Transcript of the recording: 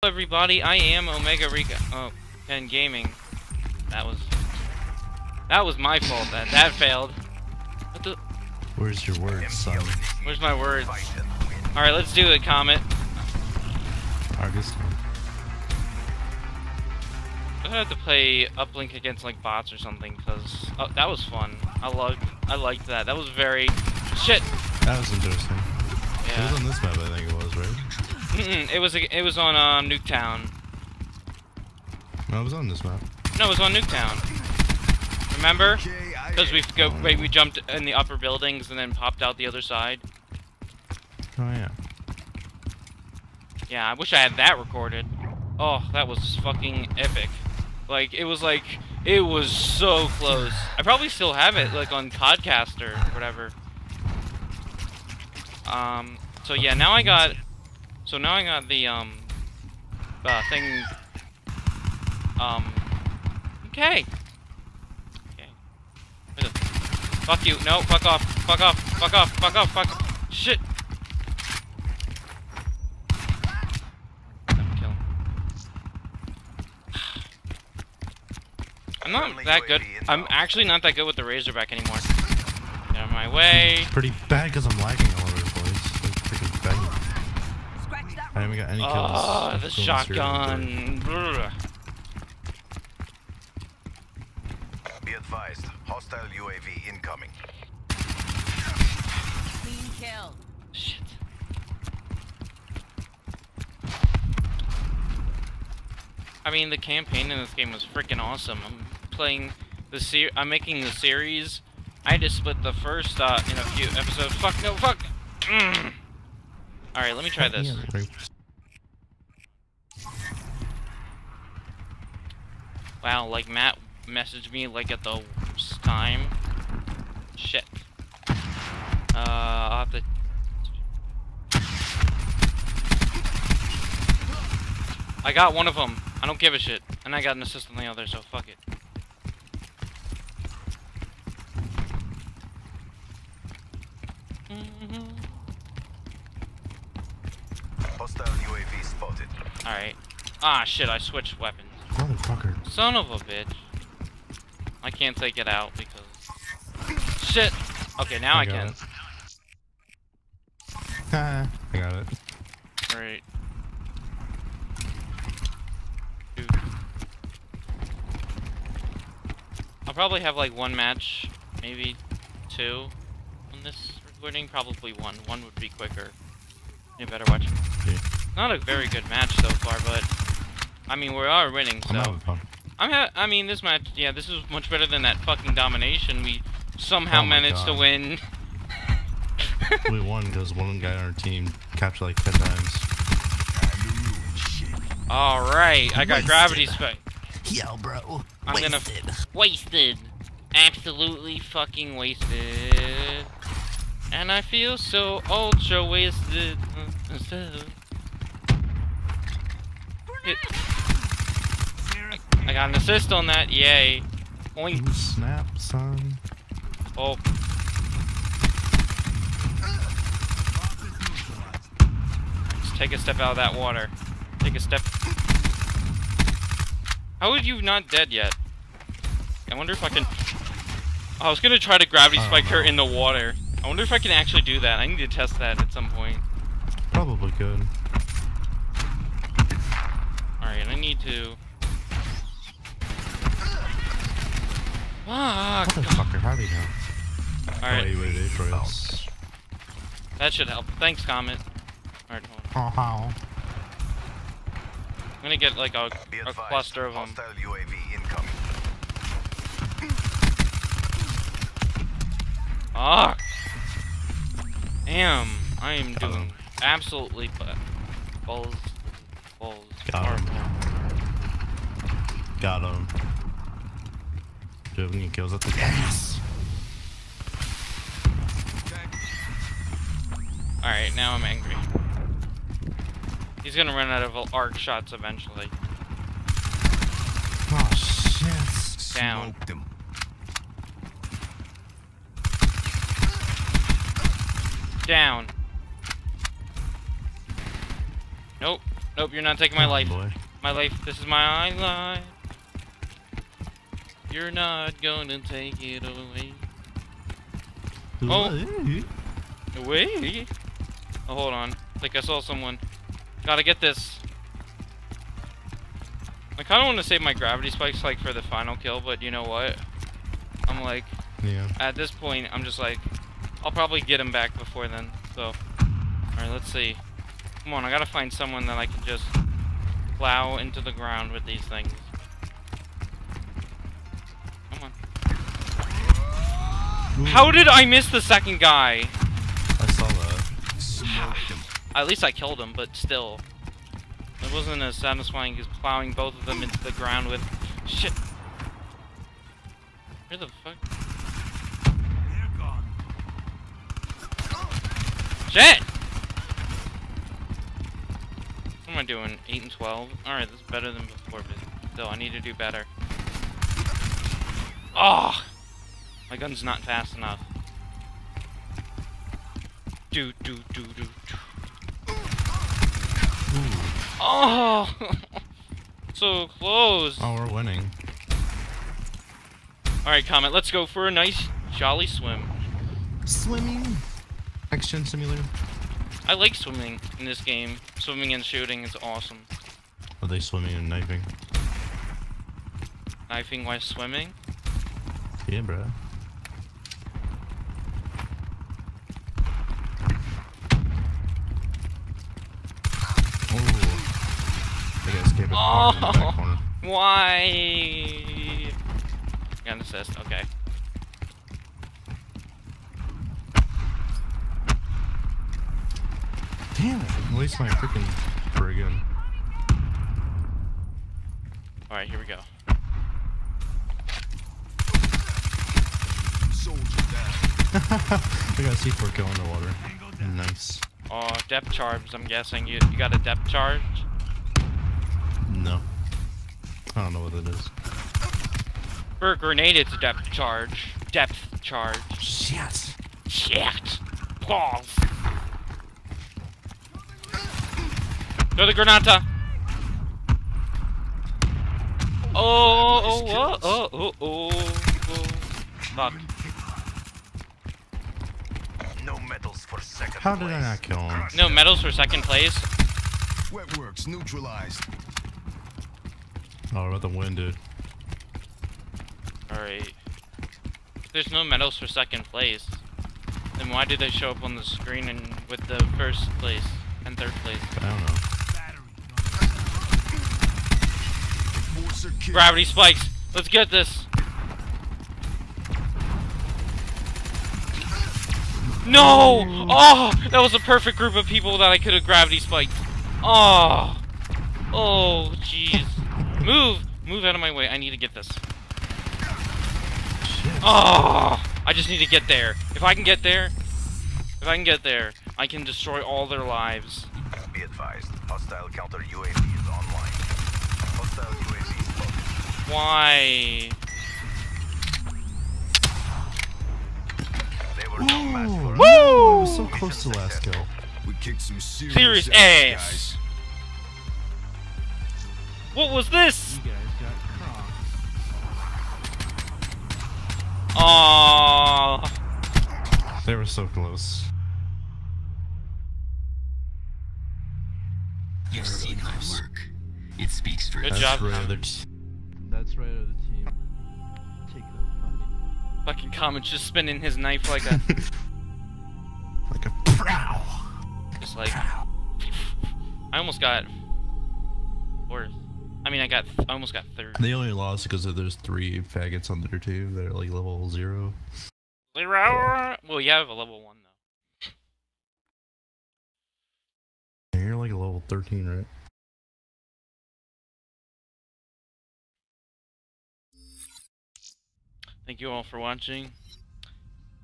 Hello everybody, I am Omega Recon. Oh, Pen Gaming. That was... That was my fault, that, that failed. What the... Where's your words, son? Where's my words? Alright, let's do it, Comet. Argus. I'm gonna have to play Uplink against, like, bots or something, because... Oh, that was fun. I loved... I liked that. That was very... Shit! That was interesting. It was on this map, I think it was, right? Mm-mm, it was it was on uh, Nuketown. No, it was on this map. No, it was on Nuketown. Remember? Because we go wait, we jumped in the upper buildings and then popped out the other side. Oh, yeah. Yeah, I wish I had that recorded. Oh, that was fucking epic. Like it was like it was so close. I probably still have it like on Podcaster or whatever. Um. So yeah, now I got. So now I got the um. Uh, thing. Um. Okay. Okay. Fuck you! No! Fuck off! Fuck off! Fuck off! Fuck off! Fuck! Shit! Double kill. I'm not that good. I'm actually not that good with the Razorback anymore. Get out of my way. Pretty bad because I'm lagging all over the place. Like, freaking bad. I haven't got any kills. Oh, the Going straight shotgun. Be advised, hostile UAV incoming. Clean kill. Shit. I mean, the campaign in this game was freaking awesome. I'm playing the ser- I'm making the series. I just split the first uh, in a few episodes. Fuck no, fuck. Mm. All right, let me try this. Wow, like Matt messaged me like at the time. Shit. Uh, I'll have to. I got one of them. I don't give a shit, and I got an assist on the other, so fuck it. Hostile UAV spotted. All right. Ah, shit! I switched weapons. Motherfucker. Son of a bitch. I can't take it out because. Shit! Okay, now I, I can. it. I got it. Alright. I'll probably have like one match, maybe two on this recording. Probably one. One would be quicker. You better watch. Yeah. Not a very good match so far, but I mean we are winning. I'm So having fun. I'm ha I mean this match, yeah, this is much better than that fucking domination we somehow Oh my managed to win. we won because one guy on our team captured like 10 times. All right, I got gravity spike. Yo, bro. I'm gonna wasted, absolutely fucking wasted, and I feel so ultra wasted. I got an assist on that, yay! Ooh, snap, son. Oh, just take a step out of that water. Take a step. How are you not dead yet? I wonder if I can. I was gonna try to gravity spike her uh-huh. in the water. I wonder if I can actually do that. I need to test that at some point. Probably could. Alright, I need to. Fuck! Motherfucker, how do you know? Alright, Wait, wait, wait, that should help. Thanks, Comet. Alright, hold on. Oh, how? I'm gonna get like a, a cluster of them. UAV incoming. Ah! Damn, I am Got doing him. absolutely bu- balls, balls. Got him. horrible. Got him. Do you have any kills at the gas? Alright, now I'm angry. He's gonna run out of arc shots eventually. Oh, shit. Down. Smoked him. Down. Nope. Nope, you're not taking my Come life. boy. My life. This is my life. You're not gonna take it away. Oh. Away. Oh, hold on. I think I saw someone. Gotta get this. I kind of want to save my gravity spikes like for the final kill, but you know what? I'm like, Yeah. at this point, I'm just like, I'll probably get him back before then. So, all right, let's see. Come on, I gotta find someone that I can just plow into the ground with these things. Come on. How did I miss the second guy? I saw that. Him. At least I killed him, but still. It wasn't as satisfying as plowing both of them into the ground with shit. Where the fuck? Shit! What am I doing? 8 and 12? Alright, that's better than before, but still, I need to do better. Oh! My gun's not fast enough. Do, do, do, do, do. Oh! so close! Oh, we're winning. Alright, Comet, let's go for a nice, jolly swim. Swimming. Action simulator. I like swimming in this game. Swimming and shooting is awesome. Are they swimming and knifing? Knifing while swimming? Yeah, bro. Oh. why? gotta escape a car in the back Oh! corner. Why? Got an assist, okay. Damn it! At least my freaking friggin'. Alright, here we go. Soldier down. I got a C4 kill underwater. Nice. Oh, depth charge, I'm guessing. You, you got a depth charge? No. I don't know what it is. For a grenade, it's a depth charge. Depth charge. Shit. Shit! Balls! Throw the granata! Oh oh oh, oh, oh, oh, oh, oh, oh, oh. Fuck. No medals for second How did I place. not kill him? No medals for second place. Wet works neutralized. Oh, what about the wind, dude? Alright. If there's no medals for second place, then why do they show up on the screen and with the first place and third place? I don't know. Enforcer kill. Gravity spikes! Let's get this! No! Oh! That was a perfect group of people that I could have gravity spiked. Oh! Oh, jeez. Move! Move out of my way. I need to get this. Shit. Oh! I just need to get there. If I can get there, if I can get there, I can destroy all their lives. Be advised. Hostile counter UAV is online. Hostile UAV spotted. Why? They were no match for us. Woo! So close to last kill. We kicked some serious, Serious ass. What was this? You Aww. They were so close. You've seen my work. It speaks for Good That's job. Fucking. Comet's just spinning his knife like a, like a prow. just like. I almost got fourth. I mean, I got, I almost got third. They only lost because there's three faggots on there too. They're like level zero. Zero. Well, you have a level one though. You're like a level 13, right? Thank you all for watching.